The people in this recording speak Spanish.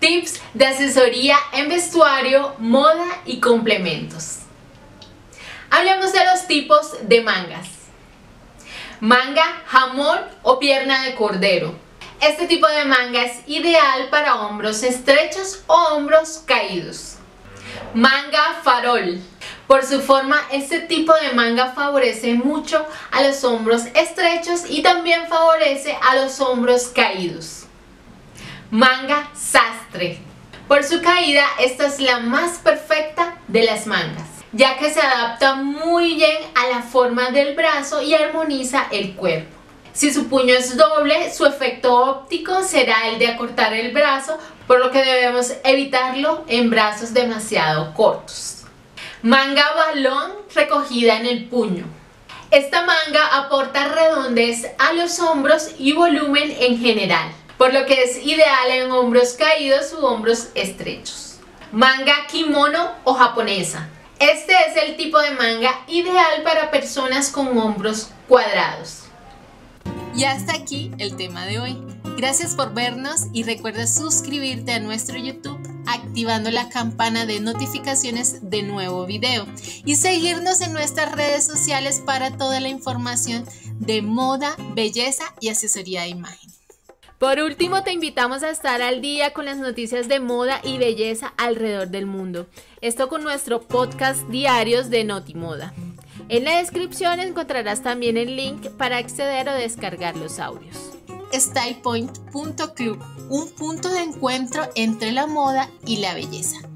Tips de asesoría en vestuario, moda y complementos. Hablemos de los tipos de mangas. Manga, jamón o pierna de cordero. Este tipo de manga es ideal para hombros estrechos o hombros caídos. Manga farol. Por su forma, este tipo de manga favorece mucho a los hombros estrechos y también favorece a los hombros caídos. Manga Por su caída, esta es la más perfecta de las mangas, ya que se adapta muy bien a la forma del brazo y armoniza el cuerpo. Si su puño es doble, su efecto óptico será el de acortar el brazo, por lo que debemos evitarlo en brazos demasiado cortos. Manga balón recogida en el puño. Esta manga aporta redondez a los hombros y volumen en general, por lo que es ideal en hombros caídos u hombros estrechos. Manga kimono o japonesa. Este es el tipo de manga ideal para personas con hombros cuadrados. Y hasta aquí el tema de hoy. Gracias por vernos y recuerda suscribirte a nuestro YouTube activando la campana de notificaciones de nuevo video y seguirnos en nuestras redes sociales para toda la información de moda, belleza y asesoría de imagen. Por último, te invitamos a estar al día con las noticias de moda y belleza alrededor del mundo. Esto con nuestro podcast diarios de Notimoda. En la descripción encontrarás también el link para acceder o descargar los audios. StylePoint.club, un punto de encuentro entre la moda y la belleza.